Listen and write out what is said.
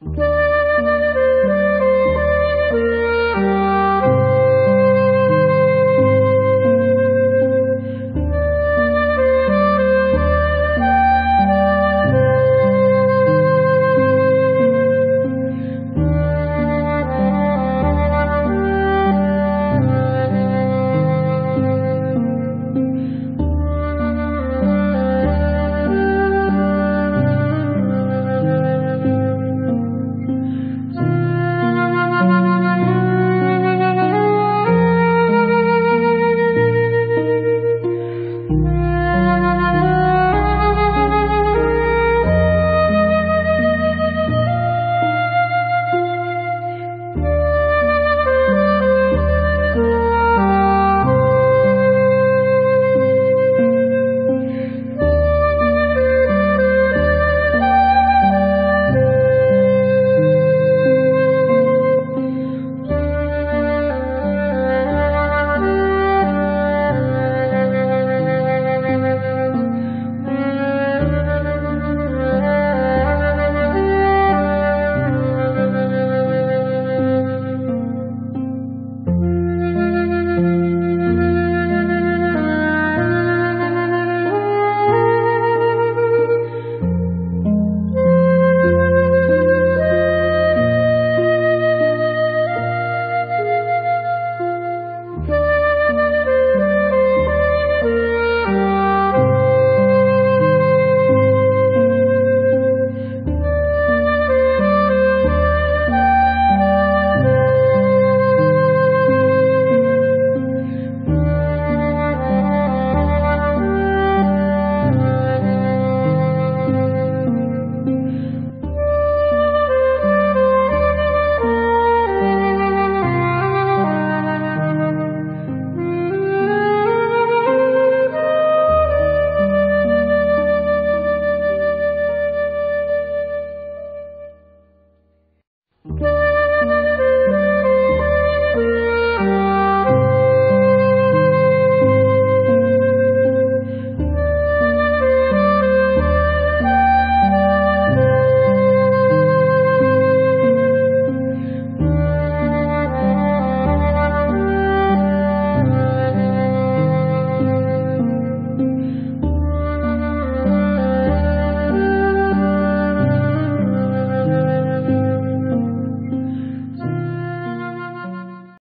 Bye.